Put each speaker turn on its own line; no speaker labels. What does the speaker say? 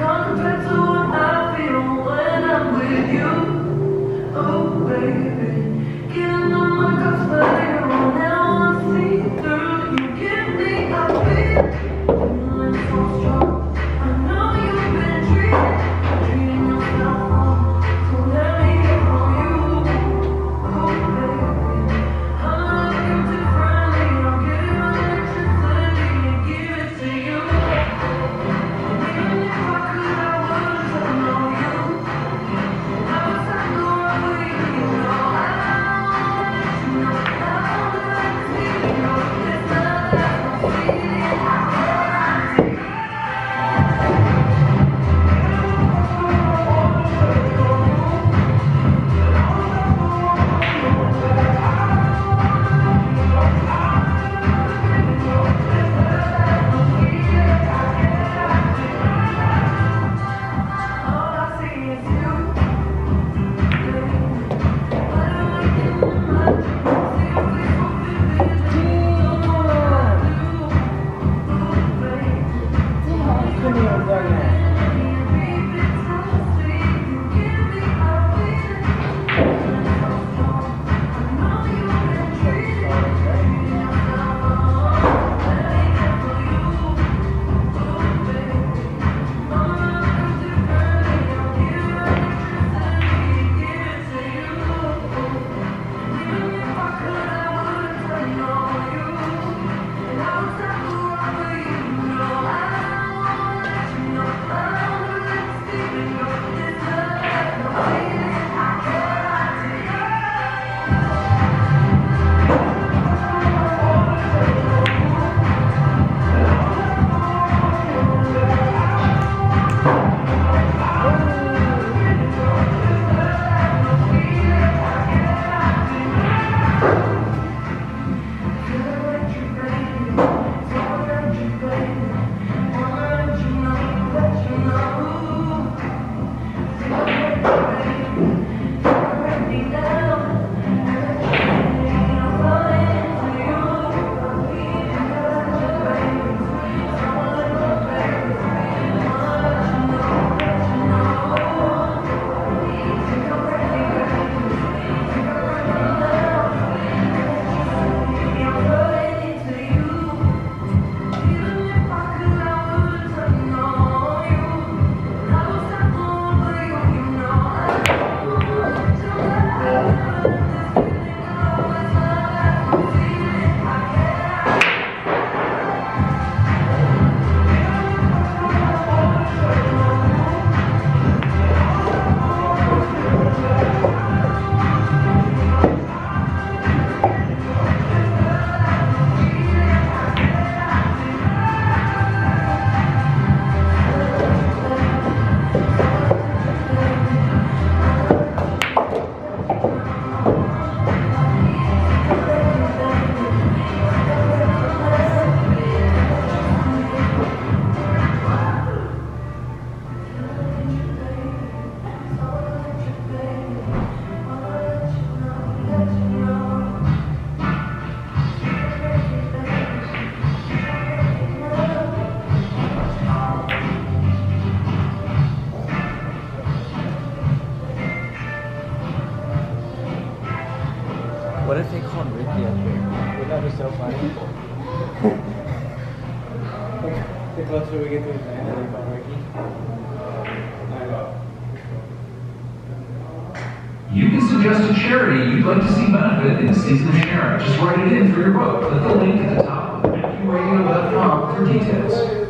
compared to what I feel when I'm with you. Oh, baby. If they called Ricky up here? Would that be so funny? the closer we get to the end, they call Ricky. I know.
You can suggest a charity you'd like to see benefit in the season of sharing. Just write it in for your vote. Click the link at the top of NQRadio.com for details.